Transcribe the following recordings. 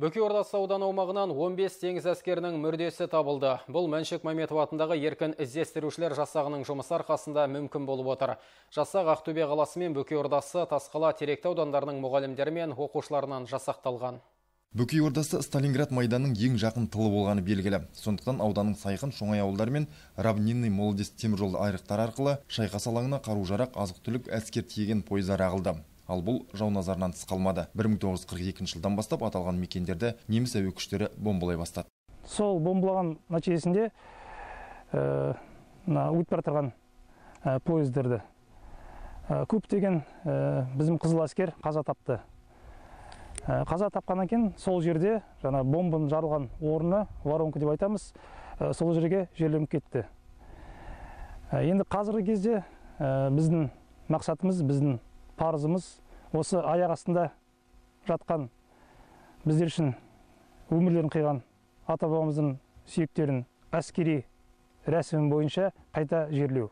Бөкей Ордасы ауданы аумағынан 15 теңіз әскерінің мүрдесі табылды. Бұл Мәншек Мәметов атындағы еркін іздестірушілер жасағының жұмысы арқасында мүмкін болып отыр. Жасақ Ақтөбе қаласы мен Бөкей Ордасы, Тасқала, Теректі аудандарының мұғалімдері мен оқушыларынан жасақталған. Бөкей Ордасы Сталинград майданның ең жақын тылы болғаны белгілі. Сондықтан ауданның Сайқын, Шоңай ауылдары мен Равнинный Молодец теміржол айрықтары арқылы шайқас алаңына қару-жарақ, азық-түлік, әскер тиеген пойыздар ағылды ал бұл жау назарынан тыс қалмады. 1942 жылдан бастап аталған мекендерді неміс әуе күштері бомбалай бастады. Сол бомбалаған нәтижесінде э, мына өтіп бара э, пойыздарды э, көптеген біздің қызыл әскер қаза тапты. Қаза тапқаннан кейін сол жерде жаңа бомбаның жарылған орны воронка деп айтамыз сол жерге жерленіп кетті. Енді қазіргі кезде біздің мақсатымыз біздің парызымыз осы аяқ астында жатқан біздер үшін өмірлерін қиған ата бабамыздың сүйектерін әскери рәсімі бойынша қайта жерлеу.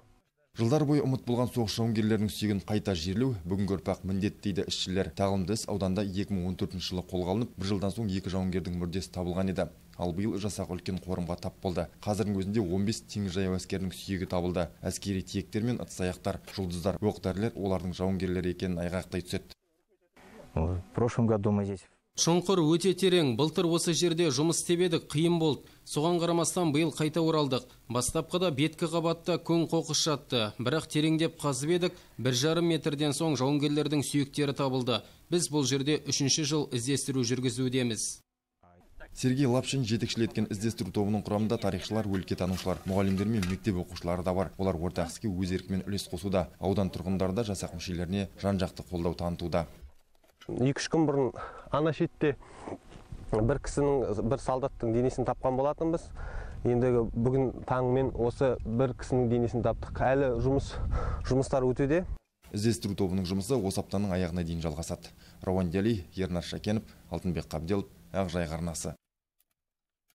Жылдар бойы ұмыт болған соғыс жауынгерлерінің сүйегін қайта жерлеу бүгінгі ұрпақ міндет дейді ішшілер тағылымды іс ауданда 2014 жылы қолға алынып бір жылдан соң екі жауынгердің мүрдесі табылған еді. Ал биыл жасақ үлкен қорымға тап болды. Қазірдің өзінде 15 теңіз жаяу әскерінің сүйегі табылды. Әскери тиектер мен ыдыс аяқтар жұлдыздар оқ дәрілер олардың жауынгерлері екенін айғақтай түседі. В прошлом году мы здесь шұңқыр өте терең. Былтыр осы жерде жұмыс істеп едік қиын болды. Соған қарамастан биыл қайта оралдық. Бастапқыда беткі қабатта көң қоқыс жатты. Бірақ тереңдеп қазып едік бір жарым метрден соң жауынгерлердің сүйектері табылды. Біз бұл жерде үшінші жыл іздестіру жүргізудеміз. Сергей лапшин жетекшілік еткен іздестіру тобының құрамында тарихшылар өлкетанушылар мұғалімдер мен мектеп оқушылары да бар. Олар ортақ іске өз еркімен үлес қосуда. Аудан тұрғындары да жасақ мүшелеріне жан жақты қолдау танытуда. Екі үш күн бұрын ана шетте бір кісінің бір солдаттың денесін тапқан болатынбыз. Енді бүгін таңмен осы бір кісінің денесін таптық. Әлі жұмыс жұмыстар өтуде. Іздестіру тобының жұмысы осы аптаның аяғына дейін жалғасады. Рауан дәли ернар шәкенов алтынбек қабделов ақжайық арнасы.